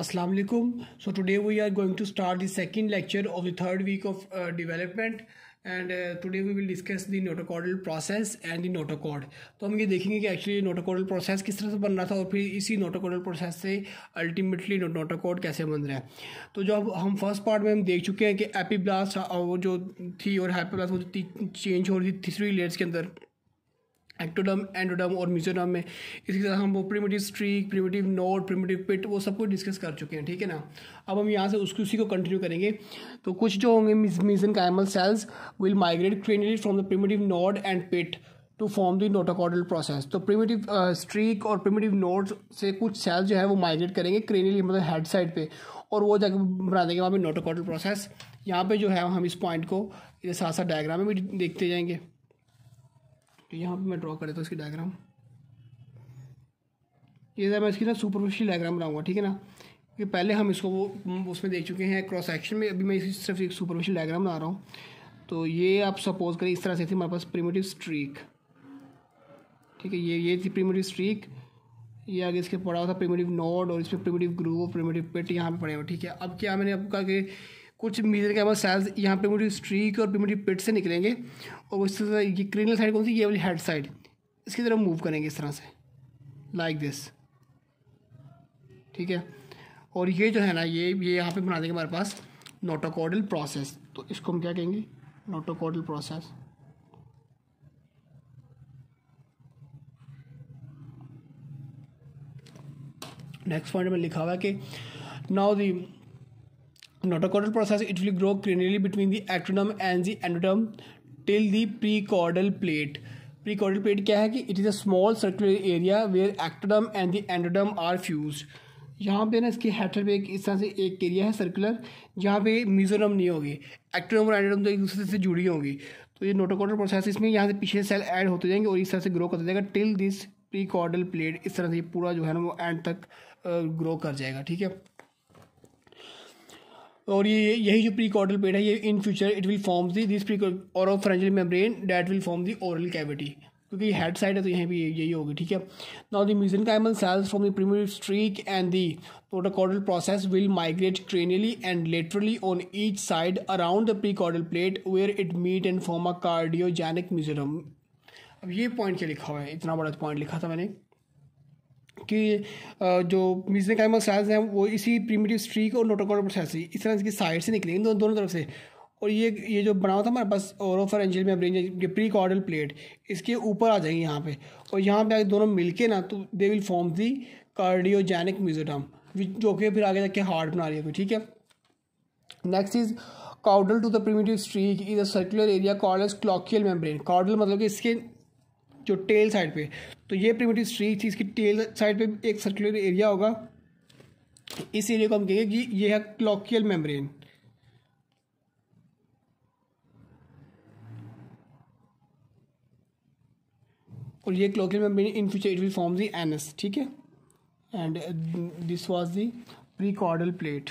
Aslam so so we are going to start the second lecture of the third week of development and today we will discuss the notochordal process and the notochord तो हम ये देखेंगे कि actually notochordal process किस तरह से बन रहा था और फिर इसी नोटोकॉडल प्रोसेस से अल्टीमेटली नोटोकॉड कैसे बन रहा है तो जब हम फर्स्ट पार्ट में हम देख चुके हैं कि एपी ब्लास्ट uh, जो थी और हैपी ब्लास्ट वो चेंज हो रही थी तीसरी लेयर्स के अंदर एक्टोडम एंडोडम और म्यूजोडम में इसी तरह हम वो primitive streak primitive node primitive pit वो सब कुछ डिस्कस कर चुके हैं ठीक है ना अब हम यहाँ से उसकी उसी को कंटिन्यू करेंगे तो कुछ जो होंगे mesenchymal cells will migrate cranially from the primitive node and pit to form the notochordal process तो प्रिमेटिव स्ट्रीक uh, और प्रिमेटिव नोड से कुछ सेल्स जो है वो माइग्रेट करेंगे क्रेनली मतलब हेड साइड पर और वो जाकर बना देंगे वहाँ पर नोटोकॉडल प्रोसेस यहाँ पर जो है हम इस पॉइंट को साथ साथ डायग्राम में भी देखते जाएंगे तो यहाँ पर मैं ड्रॉ कर देता हूँ इसकी डायग्राम ये जरा मैं इसकी ना सुपरफिशियल डायग्राम बनाऊँगा ठीक है ना क्योंकि पहले हम इसको वो उसमें देख चुके हैं क्रॉस एक्शन में अभी मैं इसी सिर्फ एक सुपरफिशियल डायग्राम बना रहा हूँ तो ये आप सपोज करें इस तरह से थी हमारे पास प्रीमेटिव स्ट्रीक ठीक है ये ये थी प्रिमेटिव स्ट्रीक ये आगे इसके पड़ा हुआ था प्रीमेटिव नोड और इसमें प्रीमेटिव ग्रूव प्रीमेटिव पिट यहाँ पे पड़े हुए ठीक है अब क्या मैंने अब कहा कि कुछ मीटर के बाद सेल्स यहाँ पे मोटी स्ट्रीक और मोटी पिट से निकलेंगे और उससे तरह ये क्रीनल साइड कौन सी ये वाली हेड साइड इसकी तरफ मूव करेंगे इस तरह से लाइक like दिस ठीक है और ये जो है ना ये ये यहाँ पे बना देंगे हमारे पास नोटोकॉडल प्रोसेस तो इसको हम क्या कहेंगे नोटोकॉडल प्रोसेस नेक्स्ट पॉइंट में लिखा हुआ है कि now the notochordal process it will between the between and the and till the pre the plate pre prechordal plate क्या है कि it is a small circular area where ectoderm and the endoderm are fuse यहाँ पे ना इसके हेटर पे एक इस तरह से एक एरिया है सर्कुलर जहाँ पे मिजोरम नहीं होगी एक्टोडम और एंडोडम तो एक दूसरे से जुड़ी होंगी तो ये नोटोकॉर्डल प्रोसेस इसमें यहाँ से पीछे सेल ऐड होते जाएंगे और इस तरह से ग्रो करते जाएगा टिल दिस प्रीकॉर्डल प्लेट इस तरह से पूरा जो है ना वो एंड तक ग्रो कर जाएगा ठीक है और ये यही जो प्री कॉर्डल पेट है ये in future it will form the this pre और pharyngeal membrane that will form the oral cavity क्योंकि हेड साइड है तो यहाँ भी यही होगी ठीक है now the mesenchymal cells from the primitive streak and the notochordal process will migrate cranially and laterally on each side around the prechordal plate where it meet and form a cardiogenic mesoderm अब ये point क्या लिखा हुआ है इतना बड़ा point लिखा था मैंने कि जो मिजनेकाइमल सेल्स हैं वो इसी प्रीमेटिव स्ट्रीक और नोटोकॉर्डल सेल्स इस तरह इसकी साइड से निकलेंगे दोनों दोनों तरफ से और ये ये जो बना हुआ था हमारे पास ओरोफर एंजल में ब्रेन ये प्री कॉर्डल प्लेट इसके ऊपर आ जाएगी यहाँ पे और यहाँ पे आगे दोनों मिलके ना तो they will form the cardiogenic mesoderm जो कि फिर आगे के हार्ट बना रही है ठीक है next is caudal to the primitive streak is a circular area caudal cloacal membrane caudal मतलब कि इसके जो टेल साइड पे तो ये प्रिमेटिव स्ट्रीक थी इसकी टेल साइड पे एक सर्कुलर एरिया होगा इस एरिया को हम कहेंगे कि ये है क्लॉकियल मेम्ब्रेन और ये cloacal membrane in future it will form the anus ठीक है and this was the pre plate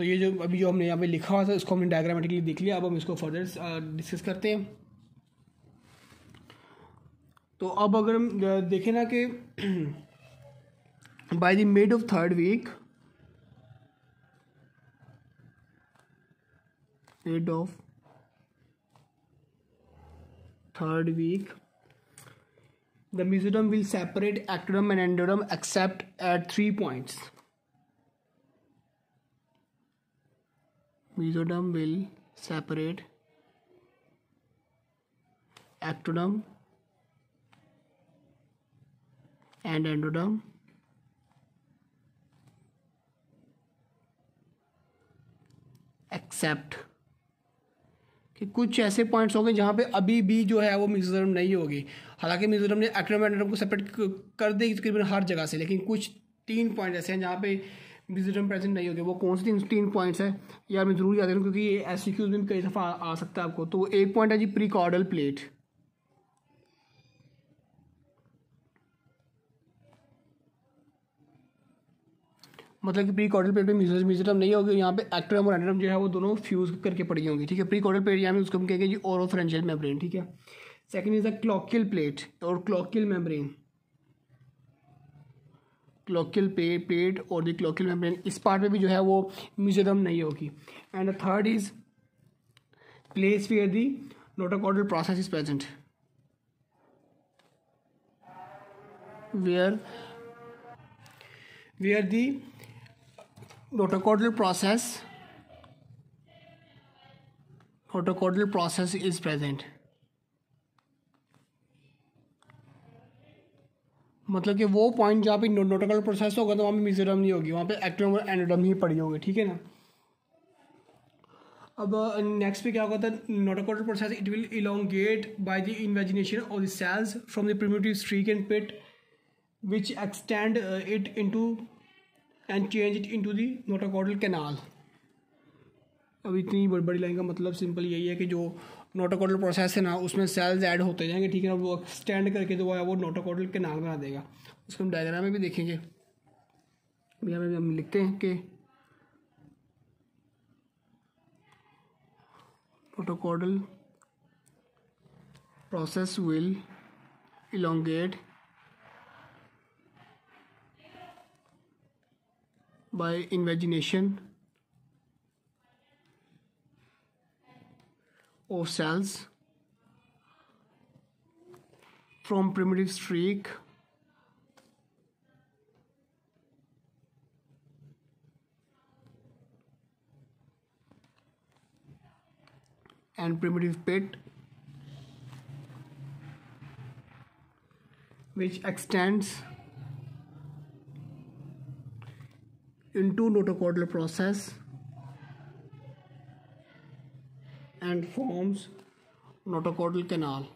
so तो ये जो अभी जो हमने यहाँ पे लिखा हुआ था इसको हमने डायग्रामेटिकली देख लिया अब हम इसको फर्दर डिस्कस uh, करते हैं तो अब अगर हम uh, देखें ना कि by the mid of third week mid of third week the mesoderm will separate ectoderm and endoderm except at three points mesoderm will separate ectoderm and endoderm except कि कुछ ऐसे पॉइंट्स होंगे जहाँ पे अभी भी जो है वो मिजोरम नहीं होगी हालांकि मिजोरम ने एक्टोरम को सेपरेट कर देगी तकरीबन हर जगह से लेकिन कुछ तीन पॉइंट ऐसे हैं जहाँ पे डिजिटल प्रेजेंट नहीं होगी वो कौन से तीन तीन पॉइंट्स है यार मैं जरूर याद रखूँ क्योंकि ये एस सी क्यूज में कई दफ़ा आ, आ सकता है आपको तो एक पॉइंट है जी प्री कॉर्डल प्लेट मतलब कि प्री कॉर्डल प्लेट में म्यूजर म्यूजरम नहीं होगी यहाँ पे एक्ट्रम और एंड्रम जो है वो दोनों फ्यूज करके पड़ी होंगी ठीक है प्री कॉर्डल प्लेट यहाँ पे उसको हम कहेंगे जी ओरोफ्रेंशियल मेम्ब्रेन ठीक है second is the cloacal plate और क्लॉकिल मेम्ब्रेन क्लोकियल पे पेट और दी क्लोकियल मेम्ब्रेन इस पार्ट में भी जो है वो म्यूजरम नहीं होगी and the third is place where the notochordal process is present where where the notochordal process notochordal process is present मतलब कि वो पॉइंट जहाँ पे नोटोकल प्रोसेस होगा तो वहाँ पे मिजोरम नहीं होगी वहाँ पे एक्टोम और एनोडम ही पड़ी होगी ठीक है ना अब नेक्स्ट uh, पे क्या होता है notochordal process it will elongate by the invagination of the cells from the primitive streak and pit which extend it into and change it into the notochordal canal अब इतनी बड़ी बड़ी लाइन का मतलब सिंपल यही है कि जो नोटोकोडल प्रोसेस है ना उसमें सेल्स ऐड होते जाएंगे ठीक है ना वो एक्सटेंड करके जो है वो नोटोकोडल के नाम बना देगा उसको हम डायग्राम में भी देखेंगे भैया में हम लिखते हैं कि notochordal process will elongate by invagination Of cells from primitive streak and primitive pit which extends into notochordal process and forms notochordal canal.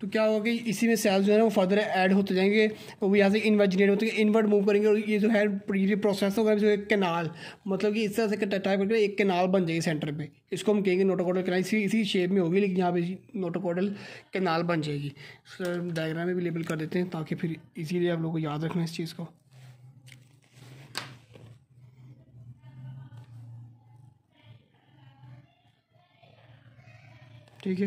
तो क्या होगा कि इसी में सेल्स जो है वो फर्दर ऐड होते जाएंगे वो यहाँ से इन्वर्जिनेट होते हैं मूव करेंगे और ये जो है ये प्रोसेस होगा जो एक कैनाल मतलब कि इस तरह से टाइप करके एक कैनाल बन जाएगी सेंटर पे इसको हम कहेंगे नोटोकोडल कैनाल इसी इसी शेप में होगी लेकिन यहाँ पे नोटोकोडल कैनाल बन जाएगी डायग्राम में भी लेबल कर देते हैं ताकि फिर इसीलिए आप लोग को याद रखना इस चीज़ को ठीक है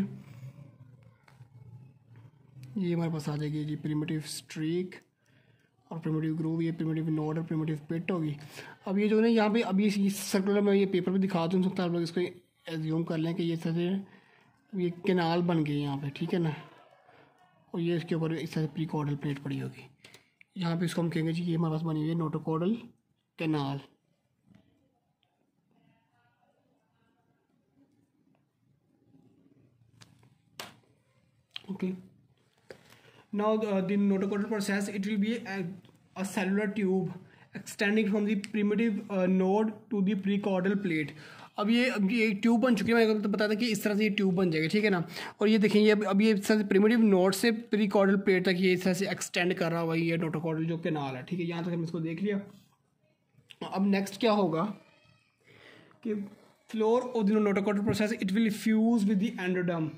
ये हमारे पास आ जाएगी जी प्रिमेटिव स्ट्रीक और प्रिमेटिव ग्रूव ये प्रिमेटिव नोड और प्रिमेटिव पिट होगी अब ये जो है ना यहाँ पे अभी इस सर्कुलर में ये पेपर भी दिखा दूँ सकता है आप लोग इसको एज्यूम कर लें कि ये सर ये केनाल बन गई यहाँ पे ठीक है ना और ये इसके ऊपर इस तरह से प्री कॉडल प्लेट पड़ी होगी यहाँ पे इसको हम कहेंगे जी ये हमारे पास बनी हुई है notochordal canal okay now the, uh, the notochordal process it will be a, a cellular tube extending from the primitive node to the prechordal plate अब ये अब ये ट्यूब बन चुकी है मैं तो बताया था कि इस तरह से ये ट्यूब बन जाएगी ठीक है ना और ये देखेंगे ये अब ये इस तरह से प्रिमेटिव नोड से प्रीकॉर्डल प्लेट तक ये इस तरह से एक्सटेंड कर रहा हुआ ये नोटोकॉर्डल जो कैनाल है ठीक है यहाँ तक हमने इसको देख लिया अब नेक्स्ट क्या होगा कि floor of the notochordal process it will fuse with the endoderm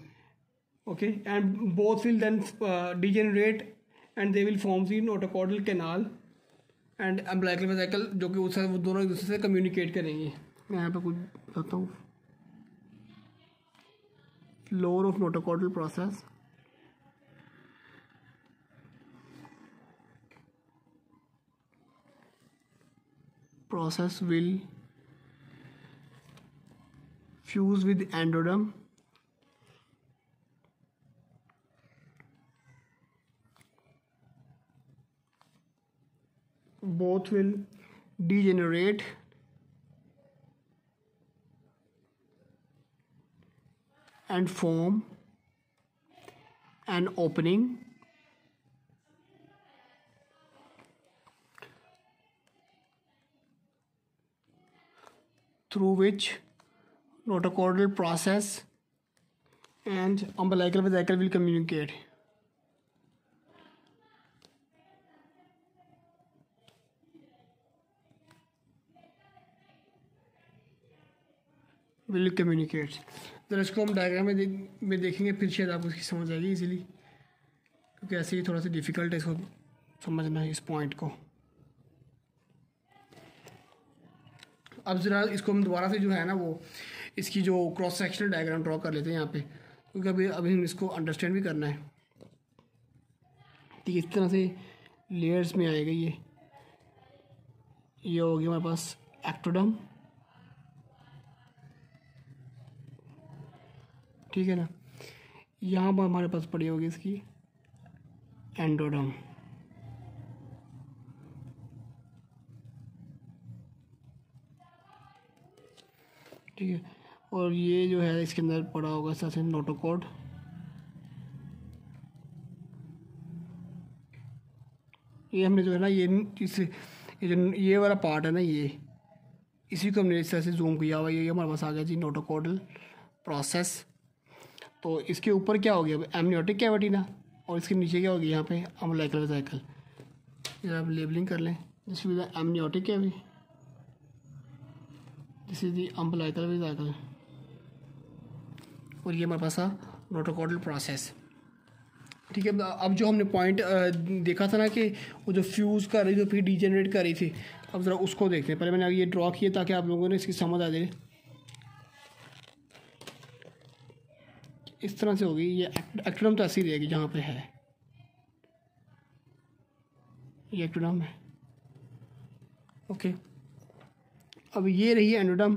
okay and both will then uh, degenerate and they will form the notochordal canal and umbilical vesicle जो कि उससे वो दोनों एक दूसरे से कम्युनिकेट करेंगे मैं यहाँ पे कुछ बताता हूँ floor of notochordal process process will fuse with endoderm will degenerate and form an opening through which notochordal process and umbilical vesicle will communicate will communicate ज़रा इसको हम डायग्राम में देख में देखेंगे फिर शायद आपको उसकी समझ आएगी इजीली क्योंकि ऐसे ही थोड़ा सा डिफ़िकल्ट है इसको समझना इस पॉइंट को अब ज़रा इसको हम दोबारा से जो है ना वो इसकी जो क्रॉस सेक्शनल डायग्राम ड्रॉ कर लेते हैं यहाँ पे क्योंकि अभी अभी हम इसको अंडरस्टैंड भी करना है ठीक इस तरह से लेयर्स में आएगा ये ये हो गया हमारे पास एक्टोडम ठीक है ना यहाँ पर हमारे पास पड़ी होगी इसकी एंडोडम ठीक है और ये जो है इसके अंदर पड़ा होगा सबसे नोटोकोड ये हमने जो है ना ये इस ये जो ये वाला पार्ट है ना ये इसी को हमने इस तरह से जूम किया हुआ ये हमारे पास आ गया जी नोटोकोडल प्रोसेस तो इसके ऊपर क्या हो गया एमनियोटिक ना और इसके नीचे क्या हो गया यहाँ पे अमोलाइकल साइकिल जरा आप लेबलिंग कर लें this is the amniotic cavity this is the umbilical vesicle और ये हमारे पास था नोटोकॉडल प्रोसेस ठीक है अब जो हमने पॉइंट देखा था ना कि वो जो फ्यूज़ कर रही थी फिर डिजेनरेट कर रही थी अब ज़रा उसको देखते हैं पहले मैंने ये ड्रॉ किया ताकि आप लोगों ने इसकी समझ आ जाए इस तरह से होगी ये एक्टोडम तो ऐसी रहेगी जहाँ पे है ये एक्ट्रम है ओके अब ये रही एंडोडम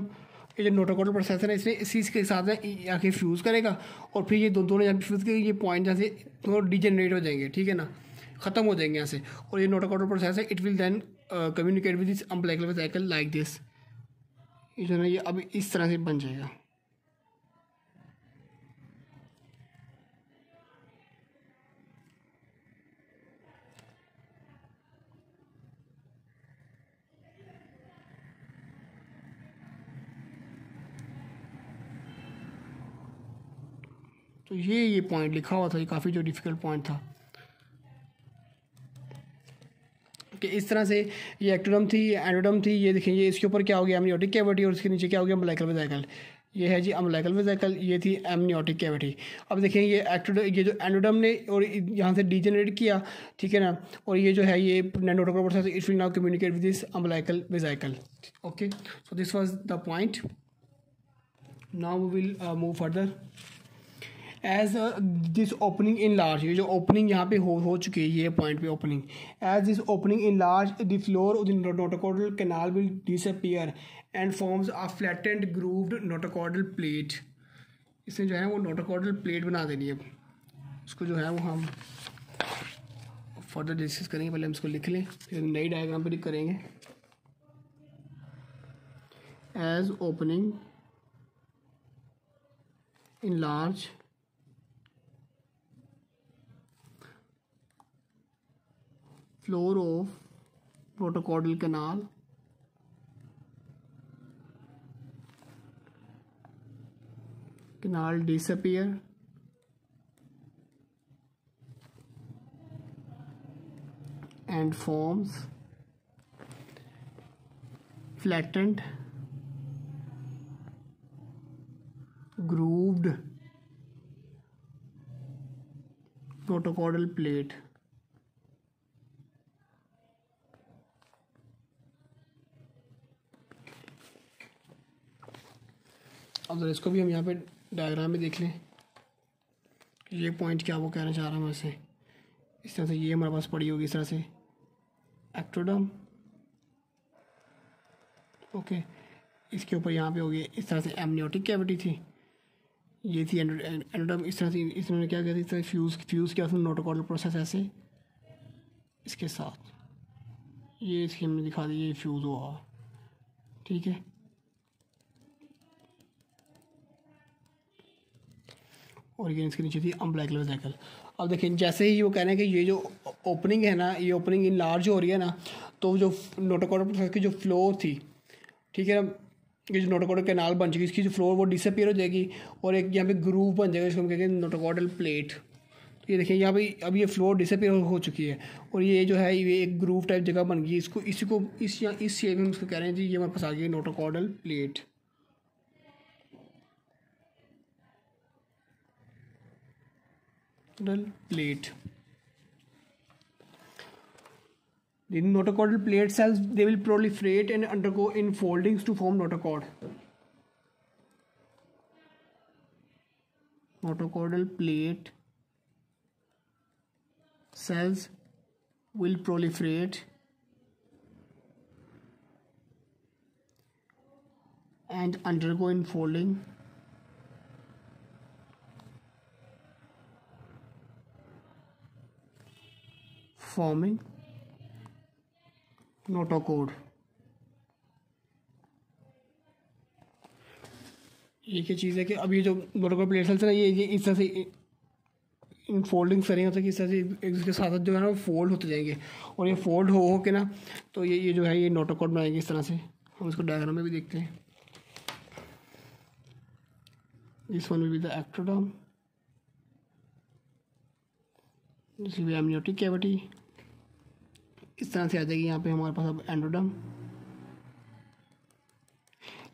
ये जो नोटोकोटल प्रोसेसर है इसने इसी के साथ आखिर फ्यूज़ करेगा और फिर ये दो दोनों यहाँ फ्यूज़ करेगी ये पॉइंट यहाँ से दोनों डिजेनरेट हो जाएंगे ठीक है ना ख़त्म हो जाएंगे यहाँ से और ये notochordal process it will then communicate with this umbilical vesicle like this ये जो ना ये अब इस तरह से बन जाएगा तो ये ये पॉइंट लिखा हुआ था ये काफ़ी जो डिफ़िकल्ट पॉइंट था कि इस तरह से ये एक्टोडम थी एंडोडम थी ये देखें ये इसके ऊपर क्या हो गया एमनियोटिक कैविटी और इसके नीचे क्या हो गया अम्बलाइकल वेजाइकल ये है जी अम्बलाइकल वेजाइकल ये थी एमनियोटिक कैविटी अब देखें ये एक्टोड ये जो एंडोडम ने और यहाँ से डिजेनरेट किया ठीक है ना और ये जो है ये notochordal process it will now communicate with this umbilical vesicle okay so this was the point now will move further as this opening enlarge ये जो ओपनिंग यहाँ पे हो हो चुकी है ये पॉइंट पे opening as this opening enlarge the floor of the notochordal canal will disappear and forms a flattened grooved notochordal plate इसे जो है वो नोटोकॉडल प्लेट बना देनी है उसको जो है वो हम फर्दर डिस्कस करेंगे पहले हम इसको लिख लें फिर नई डायग्राम पर करेंगे as opening enlarge floor of protocaudal canal canal disappear and forms flattened grooved protocaudal plate अब ज़रा इसको भी हम यहाँ पे डायग्राम में देख लें ये पॉइंट क्या वो कहना चाह रहा हूँ वैसे इस तरह से ये हमारे पास पड़ी होगी इस तरह से एक्ट्रोडम ओके इसके ऊपर यहाँ पे होगी इस तरह से एमनियोटिक कैविटी थी ये थी एंडोडम इस तरह से इसमें क्या कहते इस फ्यूज़ फ्यूज़ किया था नोटोकॉडल प्रोसेस ऐसे इसके साथ ये इसके हमने दिखा दी ये फ्यूज़ हुआ ठीक है और ये इसके नीचे थी अम्ब्लैक कलर लेवल साइकिल अब देखें जैसे ही वो कह रहे हैं कि ये जो ओपनिंग है ना ये ओपनिंग इन लार्ज हो रही है ना तो जो नोटोकोडो की जो फ्लोर थी ठीक है ना ये जो नोटोकोडल कैनाल बन चुकी इसकी जो फ्लोर वो डिसअपियर हो जाएगी और एक यहाँ पे ग्रूव बन जाएगा इसको हम कहेंगे नोटोकोडल प्लेट तो ये देखिए यहाँ पे अब ये फ्लोर डिसअपियर हो चुकी है और ये जो है ये एक ग्रूव टाइप जगह बन गई इसको इसी को इस या इस शेप में हम इसको कह रहे हैं जी ये हमारे पास आ गई notochordal plate plate The notochordal plate cells they will proliferate and undergo in foldings to form notochord notochordal plate cells will proliferate and undergo in folding. forming notochord एक ही चीज़ है कि अब ये जो नोटोकोड प्लेट सेल्स है ये ये इस तरह से इन फोल्डिंग करेंगे तो इस तरह से एक दूसरे के साथ साथ जो है ना वो फोल्ड होते जाएंगे और ये फोल्ड हो हो के ना तो ये ये जो है ये नोटोकोड बनाएंगे इस तरह से हम इसको डायग्राम में भी देखते हैं this one will be the ectoderm this will be amniotic cavity इस तरह से आ जाएगी यहाँ पे हमारे पास अब एंडोडम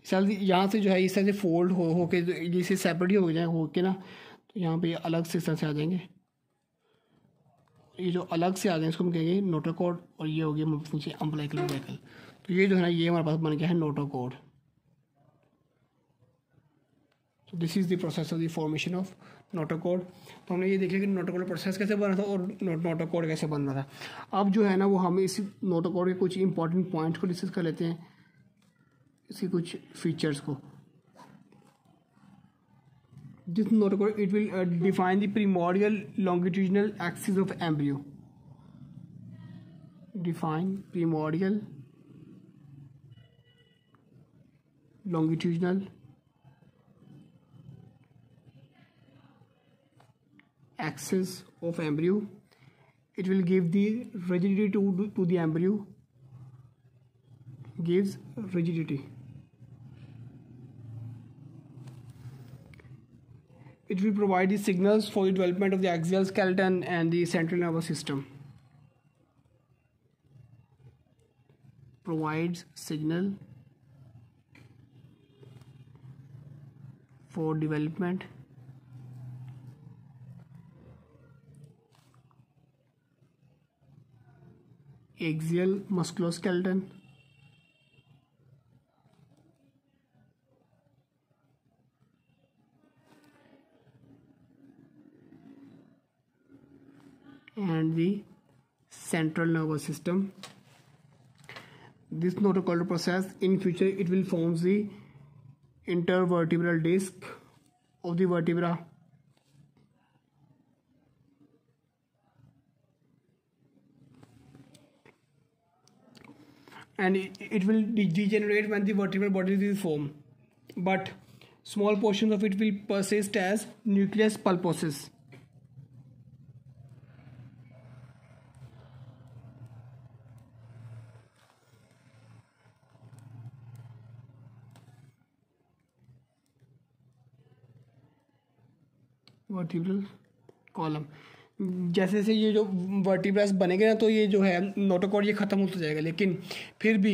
साल यहाँ से जो है इस तरह से फोल्ड हो हो के जैसे सेपरेट हो जाए हो के ना तो यहाँ पे अलग से इस तरह से आ जाएंगे ये जो अलग से आ जाएंगे इसको हम कहेंगे नोटोकोड और ये हो गया नीचे अम्पलाइकल व्हीकल तो ये जो है ना ये हमारे पास बन गया है notochord this is the process of the formation of notochord तो हमने ये देखा कि नोटो कोड प्रोसेस कैसे बना था और नोटो कोड कैसे बन रहा था अब जो है ना वो हम इस नोटो कोड के कुछ इंपॉर्टेंट पॉइंट को डिस्कस कर लेते हैं इसके कुछ फीचर्स को this notochord it will define the primordial longitudinal axis of embryo define primordial longitudinal axis of embryo it will give the rigidity to, to the embryo gives rigidity it will provide the signals for the development of the axial skeleton and the central nervous system provides signal for development axial musculoskeleton, and the central nervous system. This notochordal process in future it will form the intervertebral disc of the vertebra. and it, it will degenerate when the vertebral bodies is formed. But small portions of it will persist as nucleus pulposus. vertebral column जैसे जैसे ये जो vertebras बनेंगे ना तो ये जो है नोटोकॉर्ड ये ख़त्म होता जाएगा लेकिन फिर भी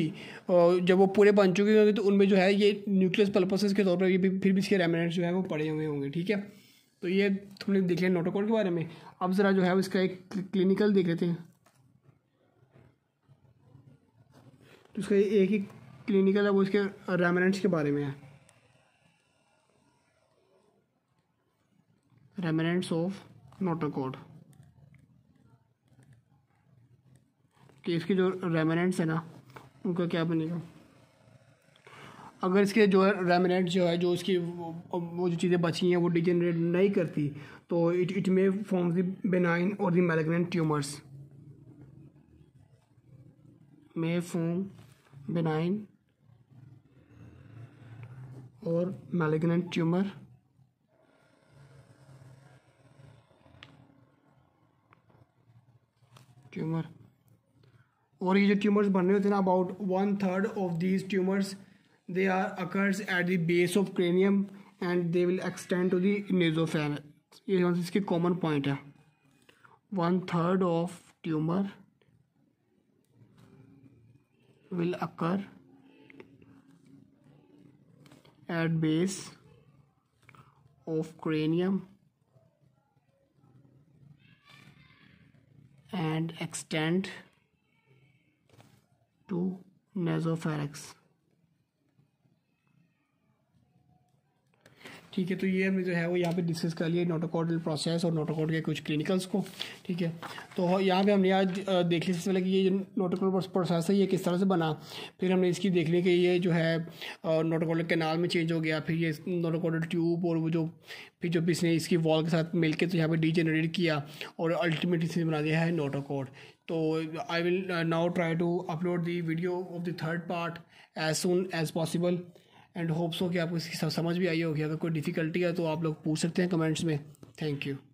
जब वो पूरे बन चुके होंगे तो उनमें जो है ये न्यूक्लियस पर्पसेस के तौर पर ये भी फिर भी इसके रेमिनेंट्स जो है वो पड़े हुए होंगे ठीक है तो ये थोड़ी देख लिया नोटोकॉर्ड के बारे में अब ज़रा जो है इसका एक क्लिनिकल देख लेते हैं तो उसका एक ही क्लिनिकल है वो इसके रेमिनेंट्स के बारे में है रेमिनेंट्स ऑफ नोटोकॉड तो इसके जो रेमिनेंट्स है ना उनका क्या बनेगा अगर इसके जो है रेमिनेंट जो है जो इसकी वो जो चीज़ें बची हैं वो डिजेनरेट नहीं करती तो it it may form the benign और the malignant tumours may form benign और मेलेग्नेंट ट्यूमर ट्यूमर और ये जो ट्यूमर्स बन रहे होते हैं ना about one third of these tumours they are occurs at the base of cranium and they will extend to the ये इसके कॉमन पॉइंट है one third of tumour will occur at base of cranium and extend to nasopharynx ठीक है तो ये हमने जो है वो यहाँ पे डिस्कस कर लिया नोटोकॉडल प्रोसेस और नोटोकॉड के कुछ क्लिनिकल्स को ठीक है तो यहाँ पे हमने आज देख लिया सबसे पहले कि ये जो नोटोकॉड प्रोसेस है ये किस तरह से बना फिर हमने इसकी देख ली कि ये जो है नोटोकॉडल कैनाल में चेंज हो गया फिर ये नोटोकॉडल ट्यूब और वो जो फिर जो इसने इसकी वॉल के साथ मिलकर तो यहाँ पर डीजेनरेट किया और अल्टीमेट इसने बना दिया है नोटोकॉड तो I will now try to upload the video of the third part as soon as possible and hopes हो कि आपको इसकी समझ भी आई होगी अगर कोई डिफ़िकल्टी है तो आप लोग पूछ सकते हैं कमेंट्स में थैंक यू